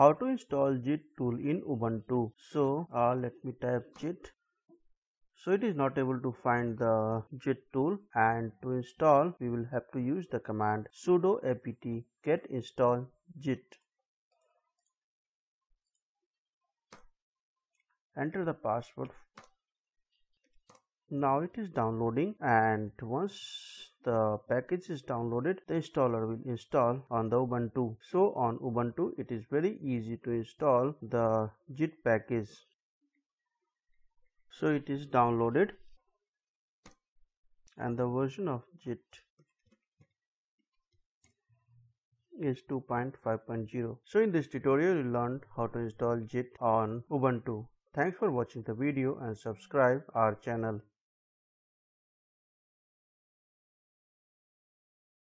how to install git tool in Ubuntu. So uh, let me type git. So it is not able to find the git tool and to install we will have to use the command sudo apt get install git. Enter the password now it is downloading and once the package is downloaded the installer will install on the ubuntu. So on ubuntu it is very easy to install the git package. So it is downloaded and the version of git is 2.5.0 so in this tutorial you learned how to install git on ubuntu. Thanks for watching the video and subscribe our channel